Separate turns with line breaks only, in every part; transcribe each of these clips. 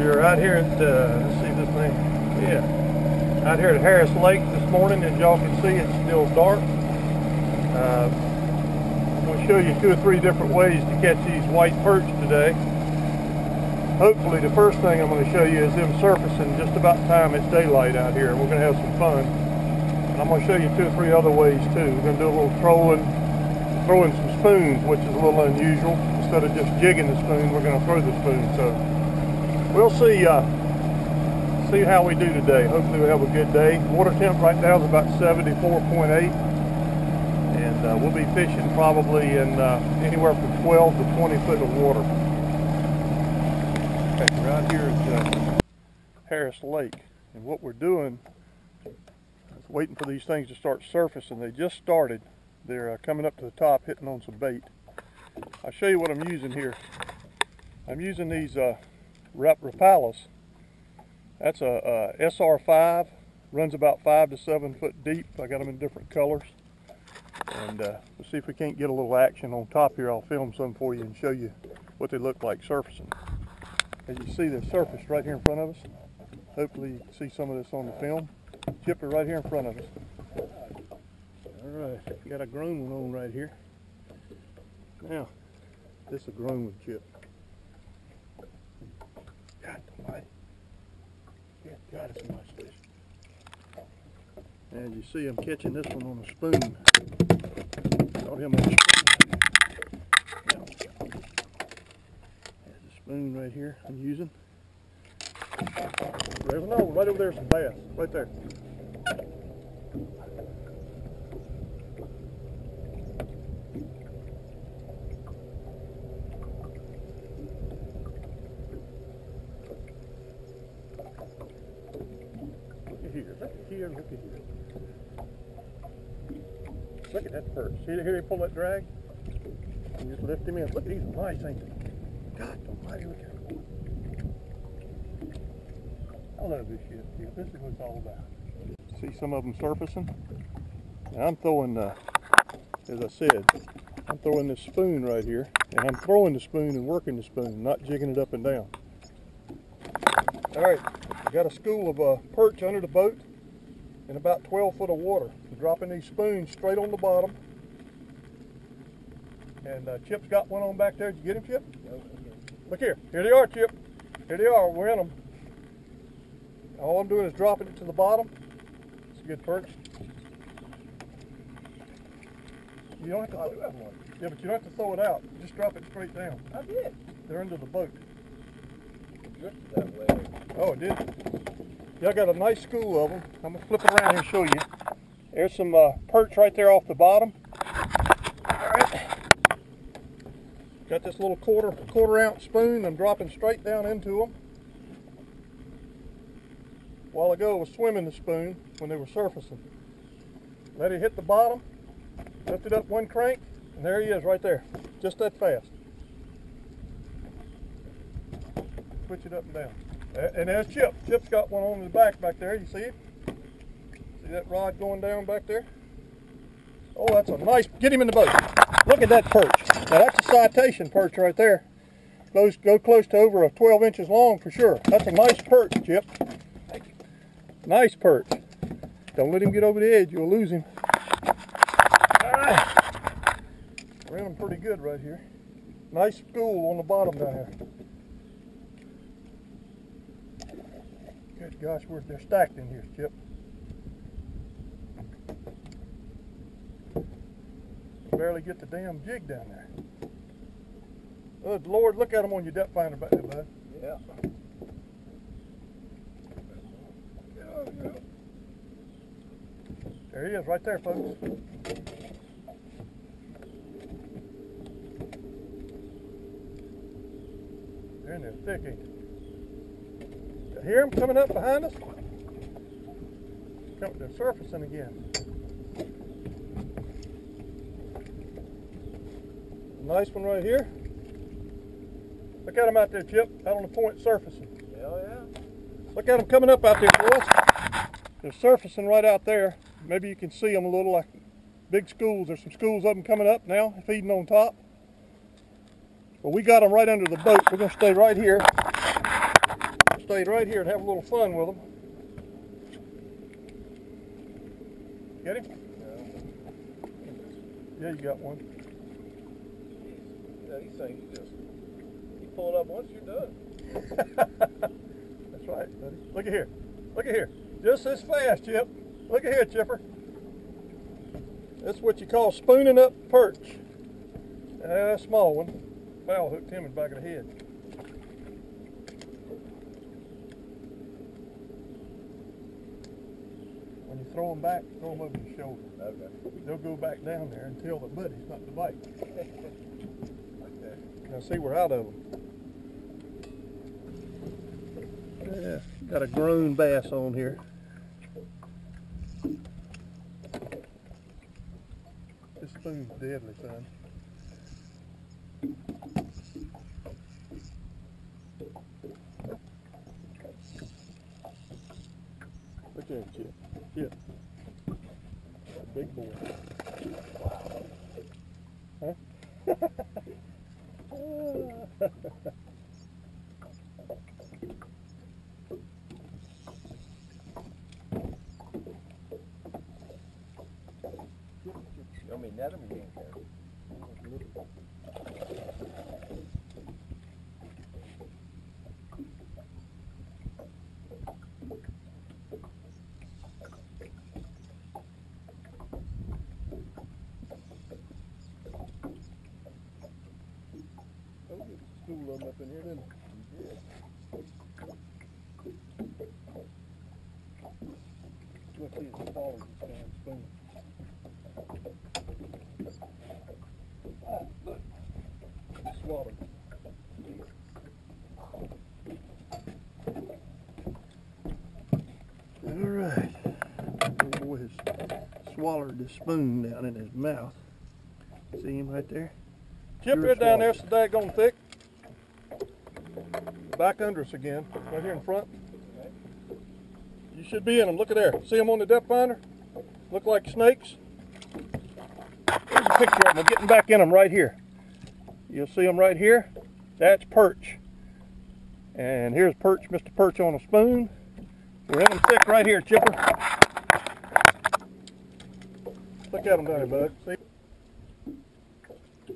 We're out here at, uh, let's see this thing, yeah, out here at Harris Lake this morning. As y'all can see, it's still dark. Uh, to show you two or three different ways to catch these white perch today. Hopefully the first thing I'm going to show you is them surfacing just about time it's daylight out here. We're going to have some fun. And I'm going to show you two or three other ways too. We're going to do a little trolling, throwing some spoons, which is a little unusual. Instead of just jigging the spoon, we're going to throw the spoon. So we'll see uh, see how we do today. Hopefully we have a good day. Water temp right now is about 74.8 and uh, we'll be fishing probably in uh, anywhere from 12 to 20 foot of water. Okay, here at uh, Harris Lake and what we're doing is waiting for these things to start surfacing. They just started. They're uh, coming up to the top hitting on some bait. I'll show you what I'm using here. I'm using these Rapalas. That's a, a SR5, runs about five to seven foot deep. I got them in different colors. And uh, we'll see if we can't get a little action on top here. I'll film some for you and show you what they look like surfacing. As you see, they're surfaced right here in front of us. Hopefully you can see some of this on the film. Chipper right here in front of us. All right, got a grown one on right here. Now, this is a grown one, Chip. God almighty. Good God, it's a nice fish. As you see, I'm catching this one on a spoon. Caught him on a spoon. There's a spoon right here I'm using. There's another one right over there, some bass, right there. Look at here, look at here, look at here. Look See here he pull that drag? And just lift him in. Look at these nice, they? God almighty, look at him. I love this shit. This is what it's all about. See some of them surfacing? Now I'm throwing, uh, as I said, I'm throwing this spoon right here, and I'm throwing the spoon and working the spoon, not jigging it up and down. All right, got a school of uh, perch under the boat in about 12 foot of water. I'm dropping these spoons straight on the bottom. And uh, Chip's got one on back there. Did you get him, Chip? Look here. Here they are, Chip. Here they are. We're in them. All I'm doing is dropping it to the bottom. It's a good perch. You don't have to.
I do have one.
Yeah, but you don't have to throw it out. Just drop it straight down.
I did.
They're under the boat.
Drifted that way.
Oh, it did. Y'all got a nice school of them. I'm gonna flip it around here and show you. There's some uh, perch right there off the bottom. All right. Got this little quarter quarter ounce spoon. I'm dropping straight down into them. A while ago, I was swimming the spoon when they were surfacing. Let it hit the bottom. Lift it up one crank, and there he is right there. Just that fast. Switch it up and down. And there's Chip. Chip's got one on the back back there. You see it? See that rod going down back there? Oh, that's a nice. Get him in the boat. Look at that perch. Now that's a citation perch right there. Goes go close to over a 12 inches long for sure. That's a nice perch, Chip. Nice perch. Don't let him get over the edge. You'll lose him. Ah. We're in them pretty good right here. Nice school on the bottom down here. Good gosh, we're, they're stacked in here, Chip. Barely get the damn jig down there. Good Lord, look at them on your depth finder back there, bud.
Yeah.
There he is, right there, folks. They're in there thick, ain't? You hear them coming up behind us? Come- They're surfacing again. Nice one right here. Look at them out there, Chip, out on the point surfacing.
Hell yeah.
Look at them coming up out there, boys. They're surfacing right out there. Maybe you can see them a little like big schools. There's some schools of them coming up now, feeding on top. But we got them right under the boat. We're going to stay right here. stay right here and have a little fun with them. Get him? Yeah, you got one.
Things, you just, you pull it up once, you're done.
That's right, buddy. Look at here. Look at here. Just this fast, Chip. Look at here, Chipper. That's what you call spooning up perch. Uh, small one. Foul hooked him in the back of the head. When you throw them back, throw them over your shoulder.
Okay.
They'll go back down there until the buddy's not to bite. Now see, we're out of them. Yeah, got a grown bass on here. This spoon's deadly, son. Look there, Chip. Chip. Big boy. Huh?
You want me to net 'em or you ain't care?
Oh, get a school of them up in here, didn't it? It's smaller than Stan Spoon. Ah, look. Swallowed. All right. Boy has swallowed the spoon down in his mouth. See him right there? Chip it down there, so daggone thick. Back under us again, right here in front. You should be in them. Look at there. See them on the depth finder? Look like snakes. Here's a picture of them. I'm getting back in them right here. You'll see them right here. That's perch. And here's perch, Mr. Perch on a spoon. We're in them thick right here, Chipper. Look at them down there, bud. See?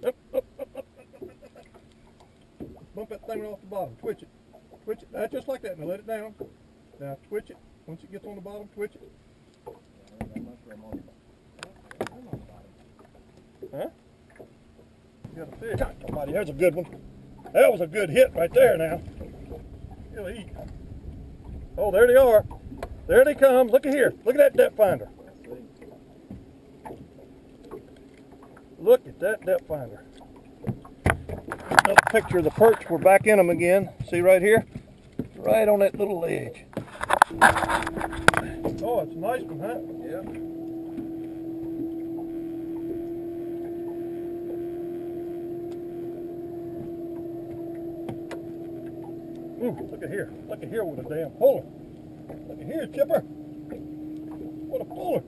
Up, up, up, up, up, up, up. Bump that thing off the bottom. Twitch it. Twitch it. Now, just like that. Now let it down. Now twitch it. Once it gets on the bottom, twitch it. Huh? You got a fish. God almighty, there's a good one. That was a good hit right there now. He'll eat. Oh, there they are. There they come. Look at here. Look at that depth finder. Look at that depth finder. Another picture of the perch. We're back in them again. See right here? Right on that little ledge. Oh, it's a nice one, huh?
Yeah.
Ooh, look at here. Look at here with a damn puller. Look at here, Chipper. What a puller.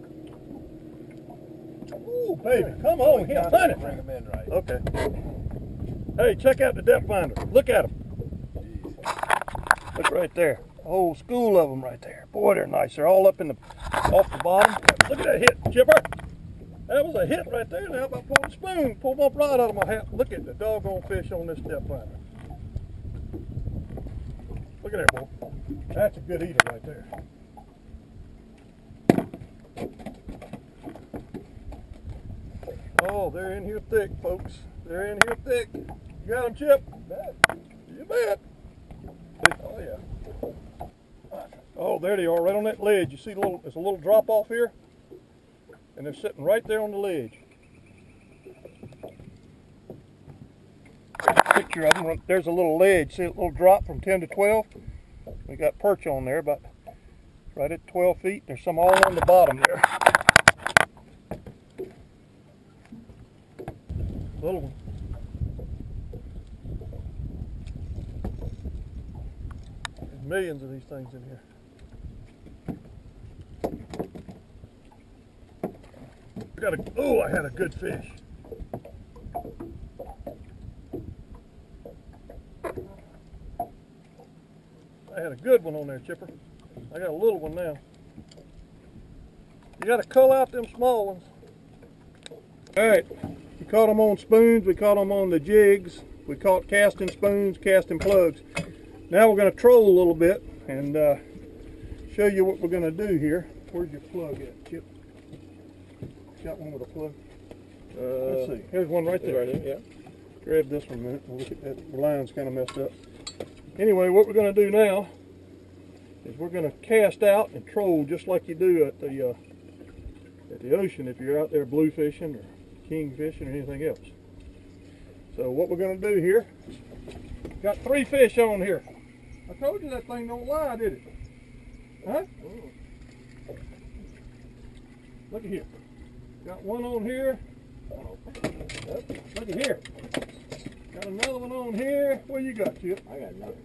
Ooh, baby, come on here, it.
Bring 'em in right.
Okay. Hey, check out the depth finder. Look at them. Look right there. A whole school of them right there. Boy, they're nice. They're all up in the, off the bottom. Look at that hit, Chipper. That was a hit right there. Now if I pull the spoon, pull my rod out of my hat. Look at the doggone fish on this depth finder. Look at there, boy. That's a good eater right there. Oh, they're in here thick, folks. They're in here thick. You got them, Chip? You bet. Oh, yeah. Oh, there they are, right on that ledge. You see the little, there's a little drop off here? And they're sitting right there on the ledge. Picture of them. There's a little ledge. See a little drop from 10 to 12? We got perch on there, but right at 12 feet. There's some all on the bottom there. Little one. There's millions of these things in here. Got a, oh, I had a good fish. I had a good one on there, Chipper. I got a little one now. You got to cull out them small ones. All right, we caught them on spoons. We caught them on the jigs. We caught casting spoons, casting plugs. Now we're going to troll a little bit and uh, show you what we're going to do here. Where's your plug at, Chip? Got one with a plug? Let's see. Here's one right there.
Uh, Right here, yeah.
Grab this one a minute. We'll look at that. The line's kind of messed up. Anyway, what we're going to do now is we're going to cast out and troll just like you do at the uh, at the ocean if you're out there blue fishing or king fishing or anything else. So what we're going to do here, got three fish on here. I told you that thing don't lie, did it? Huh? Look at here. Got one on here. Look at here. Got another one on here. What you got, Chip?
I got another.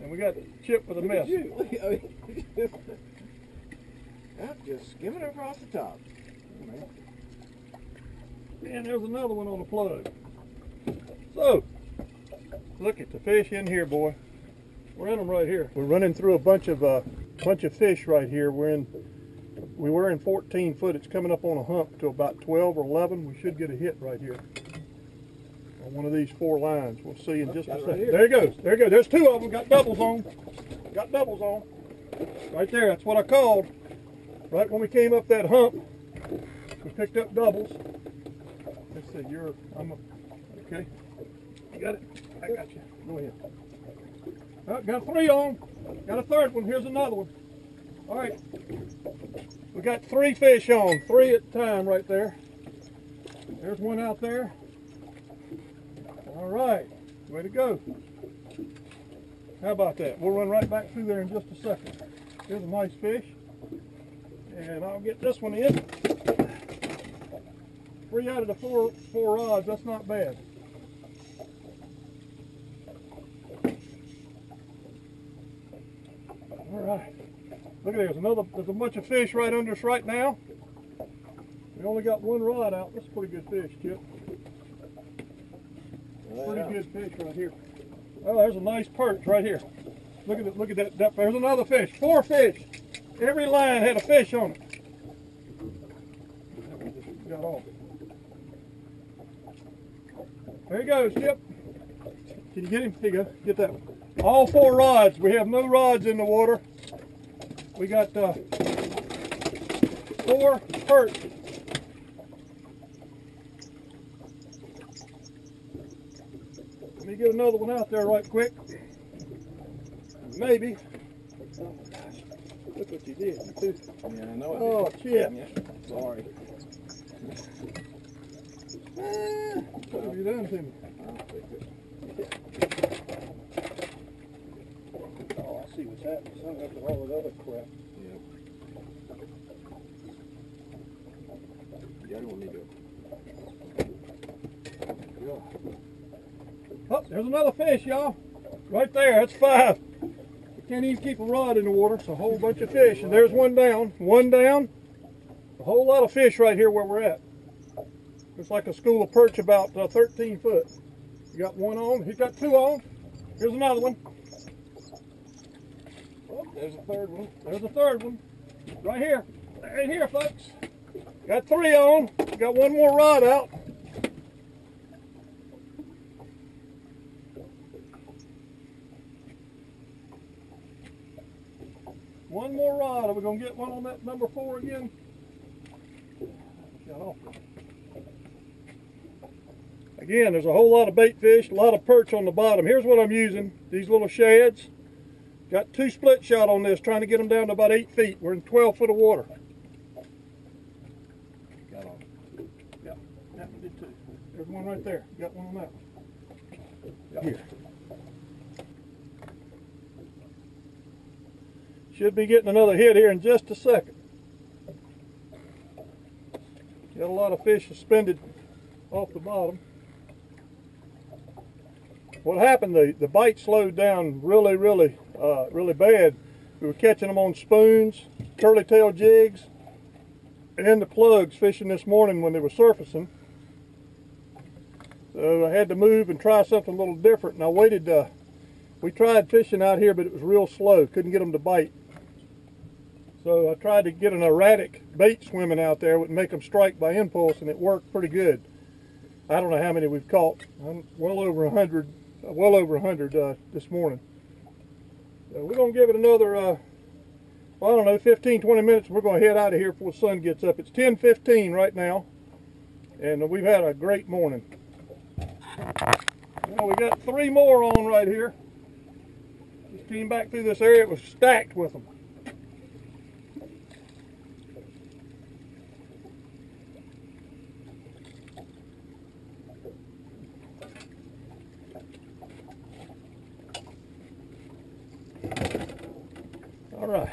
And we got Chip with a mess.
You, look at you. Just skimming across the top.
And there's another one on the plug. So, look at the fish in here, boy. We're in them right here. We're running through a bunch of uh, bunch of fish right here. We're in. We were in 14 foot. It's coming up on a hump to about 12 or 11. We should get a hit right here on one of these four lines. We'll see in just a
it right
second. there he goes. There he goes. There's two of them. Got doubles on. Got doubles on. Right there. That's what I called. Right when we came up that hump, we picked up doubles. See, you're, I'm a, okay. You got it? I got you. Go ahead. Oh, got three on. Got a third one. Here's another one. All right. We got three fish on. Three at a time right there. There's one out there. All right. Way to go. How about that? We'll run right back through there in just a second. Here's a nice fish. And I'll get this one in. Three out of the four four rods, that's not bad. All right. Look at this, another, there's a bunch of fish right under us right now. We only got one rod out. That's a pretty good fish, Chip. Pretty good fish right here. Oh, there's a nice perch right here. Look at it, look at that, that. There's another fish. Four fish. Every line had a fish on it. Got all. There he goes, Chip. Can you get him? Here you go. Get that one. All four rods. We have no rods in the water. We got uh, four perch. Let me get another one out there right quick. Maybe. Oh, gosh. Look what you did. You
Yeah, I know it.
Oh.
Yeah, Sorry.
What have you done to me? Oh, I see what's happening. Something after all that other crap.
Yeah. The other one need to. Yeah.
Oh, there's another fish, y'all. Right there, that's five. You can't even keep a rod in the water, it's a whole bunch of fish. And there's one down, one down. A whole lot of fish right here where we're at. It's like a school of perch about uh, 13 foot. You got one on, he's got two on. Here's another one. Oh, there's a third one. There's a third one. Right here. Right here, folks. Got three on. Got one more rod out. One more rod. Are we going to get one on that number four again? Got off. Again, there's a whole lot of bait fish, a lot of perch on the bottom. Here's what I'm using. These little shads. Got two split shot on this, trying to get them down to about eight feet. We're in 12 foot of water. Got on. Yeah, that one did too. There's one right there. Got one on that one. Yeah. Here. Should be getting another hit here in just a second. Got a lot of fish suspended off the bottom. What happened, the, the bite slowed down really, really, uh, really bad. We were catching them on spoons, curly tail jigs, and the plugs fishing this morning when they were surfacing. So I had to move and try something a little different, and I waited uh, We tried fishing out here, but it was real slow. Couldn't get them to bite. So I tried to get an erratic bait swimming out there, would make them strike by impulse, and it worked pretty good. I don't know how many we've caught. I'm well over a hundred, uh, well over a hundred uh, this morning. So we're gonna give it another, uh, well, I don't know, 15, 20 minutes. We're gonna head out of here before the sun gets up. It's 10:15 right now, and we've had a great morning. Well, we got three more on right here. Just came back through this area. It was stacked with them. All right.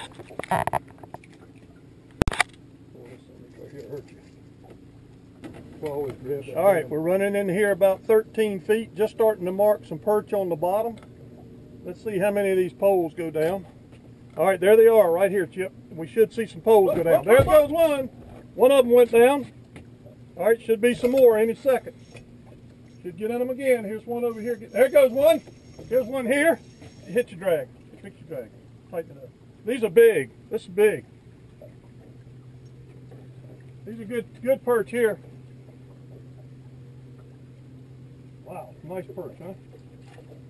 All right, we're running in here about 13 feet, just starting to mark some perch on the bottom. Let's see how many of these poles go down. All right, there they are, right here, Chip. We should see some poles go down. There goes one. One of them went down. All right, should be some more any second. Should get in them again. Here's one over here. There goes one. Here's one here. Hit your drag. Fix your drag. Tighten it up. These are big. This is big. These are good, good perch here. Wow, nice perch, huh?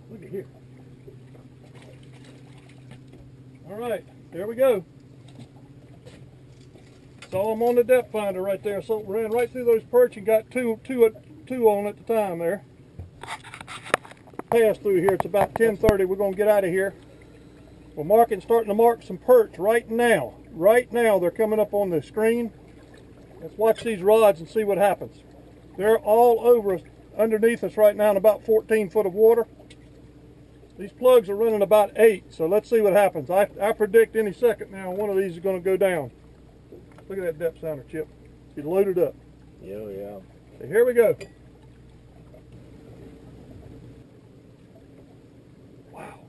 Look at here. All right, there we go. Saw them on the depth finder right there. So ran right through those perch and got two, two, two on at the time there. Pass through here. It's about 10:30. We're gonna get out of here. We're marking, starting to mark some perch right now. Right now, they're coming up on the screen. Let's watch these rods and see what happens. They're all over us, underneath us right now in about 14 foot of water. These plugs are running about eight, so let's see what happens. I, I predict any second now one of these is going to go down. Look at that depth sounder, Chip. He's loaded up.
Yeah, yeah.
So here we go. Wow.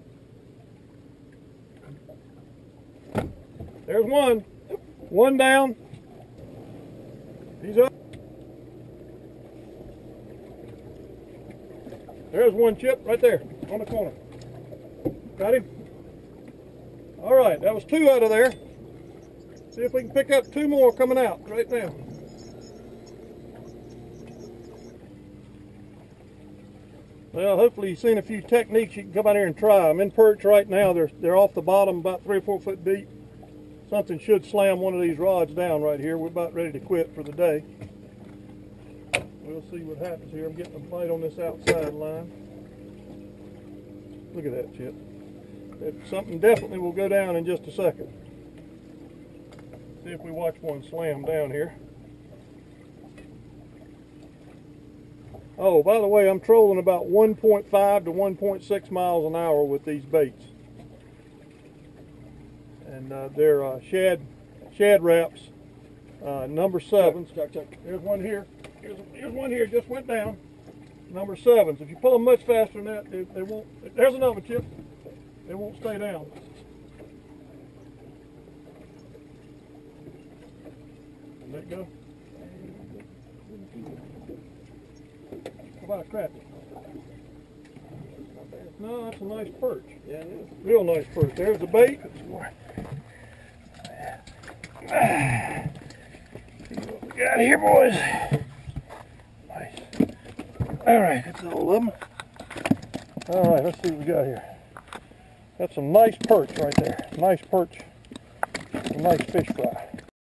There's one. One down. He's up. There's one chip right there on the corner. Got him? All right, that was two out of there. See if we can pick up two more coming out right now. Well, hopefully you've seen a few techniques you can come out here and try. I'm in perch right now. They're, they're off the bottom about three or four foot deep. Something should slam one of these rods down right here. We're about ready to quit for the day. We'll see what happens here. I'm getting a bite on this outside line. Look at that, Chip. It, something definitely will go down in just a second. See if we watch one slam down here. Oh, by the way, I'm trolling about 1.5 to 1.6 miles an hour with these baits. And uh, they're uh, shad, Shad Raps, uh, number sevens. Check, check. There's one here. Here's, here's one here, just went down. Number sevens. If you pull them much faster than that, they, they won't. There's another chip. They won't stay down. Let go. How about a crappie? No, that's a nice perch.
Yeah, it is.
Real nice perch. There's the bait. What we got here, boys. Nice. All right, that's all of them. All right, let's see what we got here. That's some nice perch right there. Nice perch. Some nice fish fry.